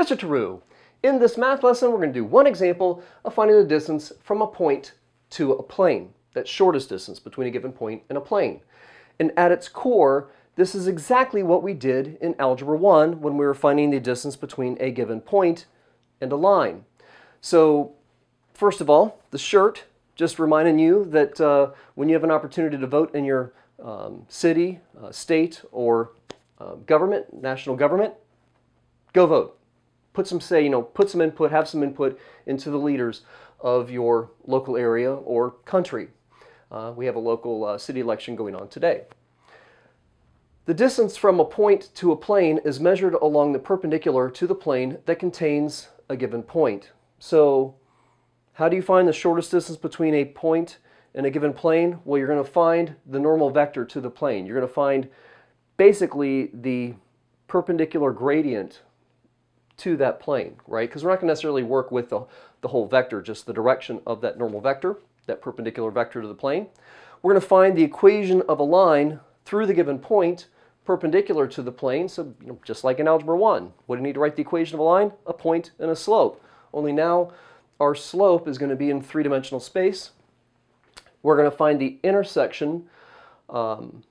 Mr. Tarrou, in this math lesson, we're going to do one example of finding the distance from a point to a plane, that shortest distance between a given point and a plane. And at its core, this is exactly what we did in Algebra 1 when we were finding the distance between a given point and a line. So, first of all, the shirt, just reminding you that uh, when you have an opportunity to vote in your um, city, uh, state, or uh, government, national government, go vote. Put some say, you know, put some input, have some input into the leaders of your local area or country. Uh, we have a local uh, city election going on today. The distance from a point to a plane is measured along the perpendicular to the plane that contains a given point. So how do you find the shortest distance between a point and a given plane? Well, you're going to find the normal vector to the plane. You're going to find basically the perpendicular gradient to that plane, right? Because we're not going to necessarily work with the, the whole vector, just the direction of that normal vector, that perpendicular vector to the plane. We're going to find the equation of a line through the given point perpendicular to the plane. So you know, just like in Algebra 1, what do you need to write the equation of a line? A point and a slope. Only now our slope is going to be in three-dimensional space. We're going to find the intersection um,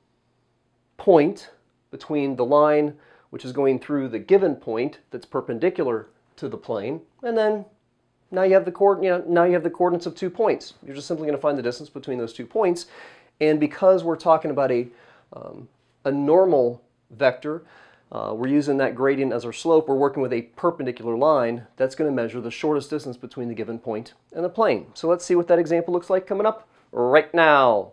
point between the line which is going through the given point that's perpendicular to the plane, and then now you have the coord you know, now you have the coordinates of two points. You're just simply going to find the distance between those two points, and because we're talking about a um, a normal vector, uh, we're using that gradient as our slope. We're working with a perpendicular line that's going to measure the shortest distance between the given point and the plane. So let's see what that example looks like coming up right now.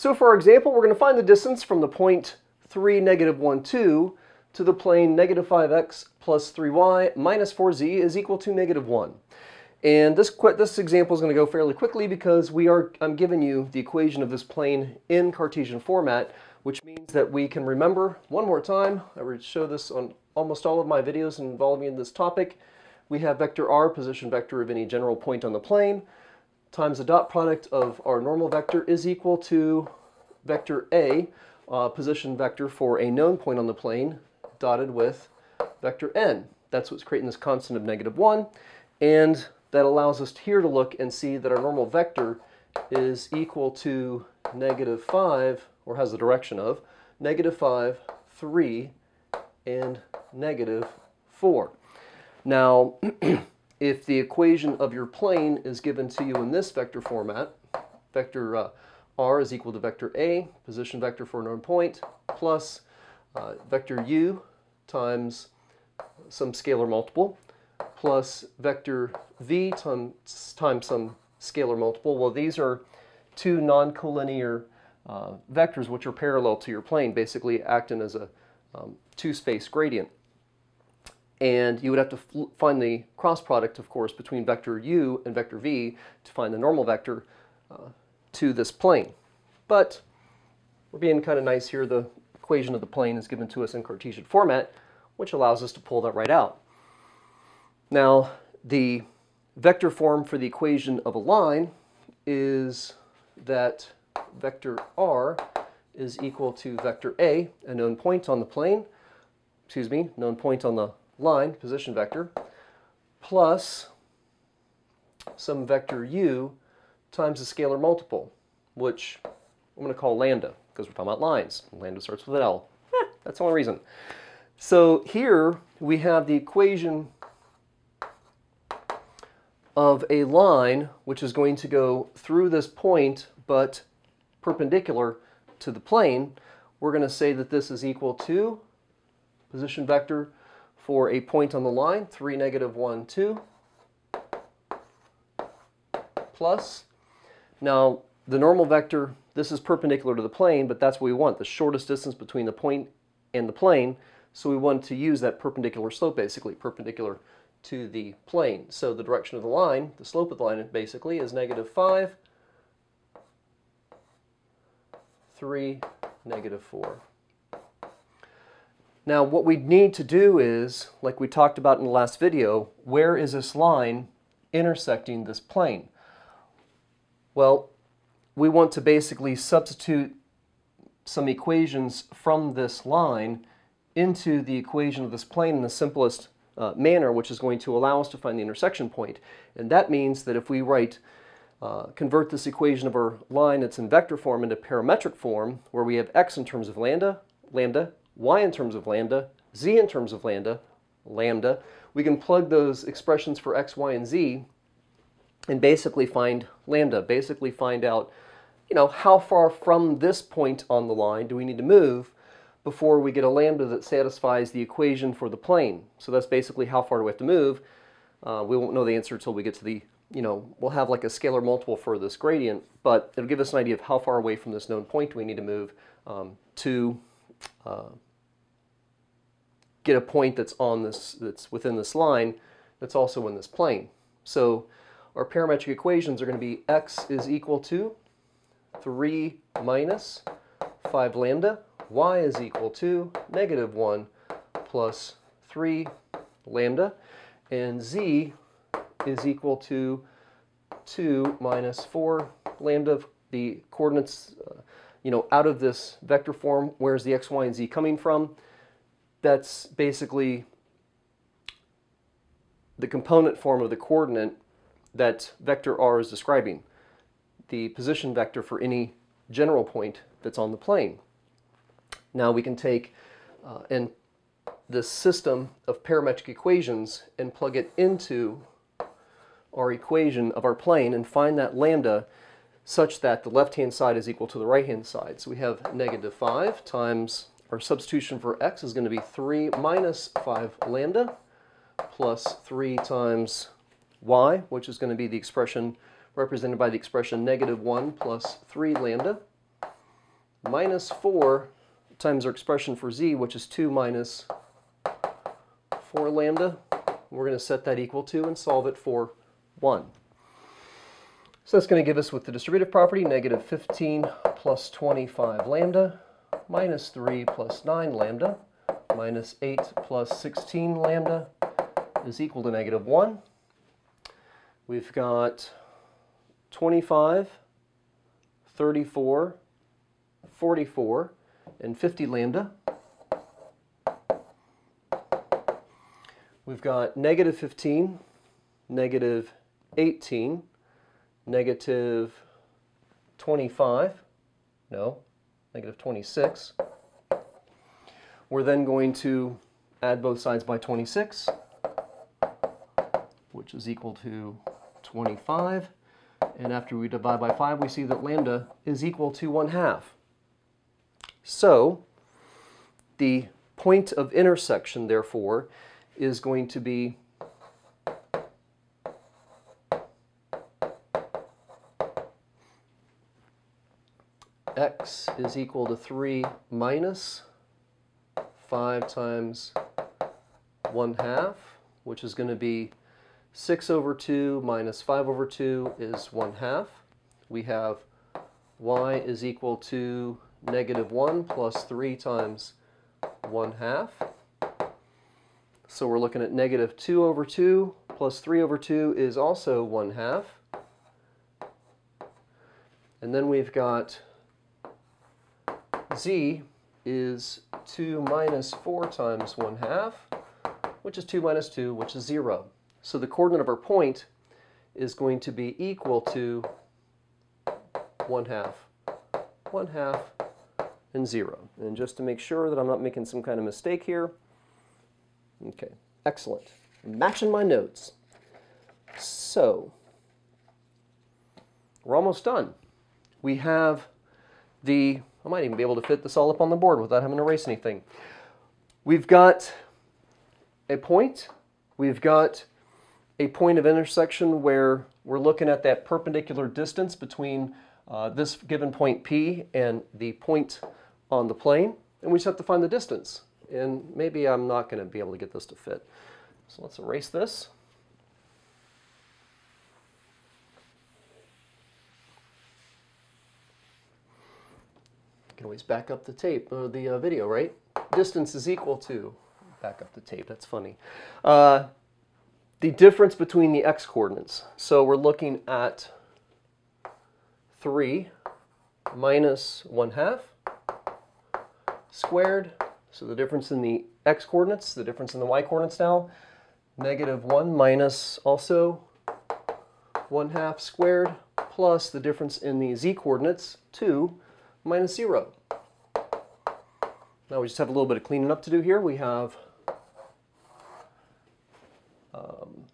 So for our example, we're going to find the distance from the point 3, negative 1, 2 to the plane negative 5x plus 3y minus 4z is equal to negative 1. And this, this example is going to go fairly quickly because we are, I'm giving you the equation of this plane in Cartesian format, which means that we can remember one more time. I would show this on almost all of my videos involving this topic. We have vector r, position vector of any general point on the plane times the dot product of our normal vector is equal to vector A, uh, position vector for a known point on the plane, dotted with vector n. That's what's creating this constant of negative 1. And that allows us here to look and see that our normal vector is equal to negative 5, or has the direction of, negative 5, 3, and negative 4. Now, if the equation of your plane is given to you in this vector format, vector uh, r is equal to vector a, position vector for a known point, plus uh, vector u times some scalar multiple, plus vector v times, times some scalar multiple. Well, these are two non-collinear uh, vectors which are parallel to your plane, basically acting as a um, two-space gradient. And you would have to find the cross product, of course, between vector u and vector v to find the normal vector uh, to this plane. But we're being kind of nice here. The equation of the plane is given to us in Cartesian format, which allows us to pull that right out. Now, the vector form for the equation of a line is that vector r is equal to vector a, a known point on the plane, excuse me, known point on the line, position vector, plus some vector u times the scalar multiple, which I'm going to call lambda, because we're talking about lines. Lambda starts with an L. Eh, that's the only reason. So here we have the equation of a line which is going to go through this point but perpendicular to the plane. We're going to say that this is equal to position vector for a point on the line, 3, negative 1, 2, plus. Now, the normal vector, this is perpendicular to the plane, but that's what we want, the shortest distance between the point and the plane. So we want to use that perpendicular slope, basically, perpendicular to the plane. So the direction of the line, the slope of the line, basically, is negative 5 3, negative 4. Now what we need to do is, like we talked about in the last video, where is this line intersecting this plane? Well, we want to basically substitute some equations from this line into the equation of this plane in the simplest uh, manner, which is going to allow us to find the intersection point. And that means that if we write, uh, convert this equation of our line that's in vector form into parametric form, where we have x in terms of lambda, lambda, y in terms of lambda, z in terms of lambda, lambda, we can plug those expressions for x, y, and z and basically find lambda, basically find out, you know, how far from this point on the line do we need to move before we get a lambda that satisfies the equation for the plane. So that's basically how far do we have to move. Uh, we won't know the answer until we get to the, you know, we'll have like a scalar multiple for this gradient, but it'll give us an idea of how far away from this known point do we need to move um, to uh, get a point that's on this, that's within this line, that's also in this plane. So our parametric equations are going to be x is equal to 3 minus 5 lambda, y is equal to negative 1 plus 3 lambda, and z is equal to 2 minus 4 lambda. The coordinates, uh, you know, out of this vector form, where's the x, y, and z coming from? That's basically the component form of the coordinate that vector r is describing, the position vector for any general point that's on the plane. Now we can take uh, and this system of parametric equations and plug it into our equation of our plane and find that lambda such that the left-hand side is equal to the right-hand side. So we have negative 5 times our substitution for x is going to be 3 minus 5 lambda plus 3 times y, which is going to be the expression represented by the expression negative 1 plus 3 lambda, minus 4 times our expression for z, which is 2 minus 4 lambda. We're going to set that equal to and solve it for 1. So that's going to give us with the distributive property negative 15 plus 25 lambda minus 3 plus 9 lambda minus 8 plus 16 lambda is equal to negative 1. We've got 25, 34, 44, and 50 lambda. We've got negative 15, negative 18, negative 25, no, negative 26. We're then going to add both sides by 26, which is equal to 25. And after we divide by 5, we see that lambda is equal to 1 half. So the point of intersection, therefore, is going to be x is equal to 3 minus 5 times 1 half, which is going to be 6 over 2 minus 5 over 2 is 1 half. We have y is equal to negative 1 plus 3 times 1 half. So we're looking at negative 2 over 2 plus 3 over 2 is also 1 half. And then we've got z is 2 minus 4 times 1 half, which is 2 minus 2, which is 0. So the coordinate of our point is going to be equal to 1 half, 1 half, and 0. And just to make sure that I'm not making some kind of mistake here, okay, excellent. matching my notes. So, we're almost done. We have the, I might even be able to fit this all up on the board without having to erase anything. We've got a point, we've got a point of intersection where we're looking at that perpendicular distance between uh, this given point P and the point on the plane, and we just have to find the distance. And maybe I'm not going to be able to get this to fit. So let's erase this. Can always back up the tape, uh, the uh, video, right? Distance is equal to, back up the tape, that's funny. Uh, the difference between the x coordinates. So we're looking at 3 minus 1 half squared. So the difference in the x coordinates, the difference in the y coordinates now, negative 1 minus also 1 half squared plus the difference in the z coordinates, 2 minus 0. Now we just have a little bit of cleaning up to do here. We have um,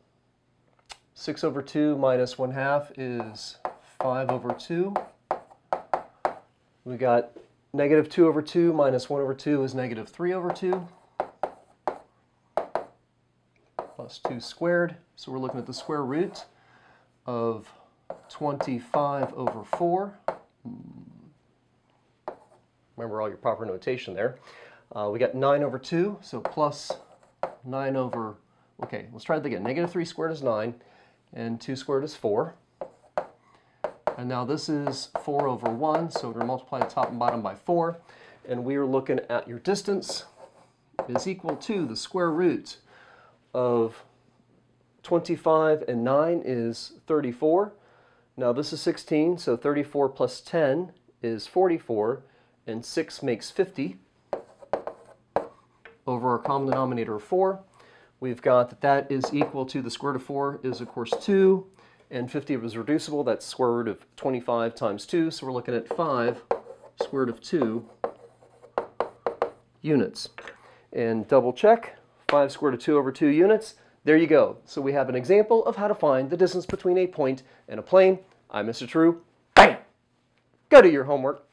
6 over 2 minus 1 half is 5 over 2. We got negative 2 over 2 minus 1 over 2 is negative 3 over 2 plus 2 squared. So we're looking at the square root of 25 over 4. Remember all your proper notation there. Uh, we got 9 over 2, so plus 9 over, okay, let's try that again. Negative 3 squared is 9, and 2 squared is 4. And now this is 4 over 1, so we're going to multiply the top and bottom by 4. And we are looking at your distance is equal to the square root of 25 and 9 is 34. Now this is 16, so 34 plus 10 is 44, and 6 makes 50 over our common denominator of 4. We've got that that is equal to the square root of 4 is of course 2, and 50 was reducible. That's square root of 25 times 2, so we're looking at 5 square root of 2 units. And double check, 5 square root of 2 over 2 units. There you go. So we have an example of how to find the distance between a point and a plane. I'm Mr. Tarrou. Bam! Go do your homework.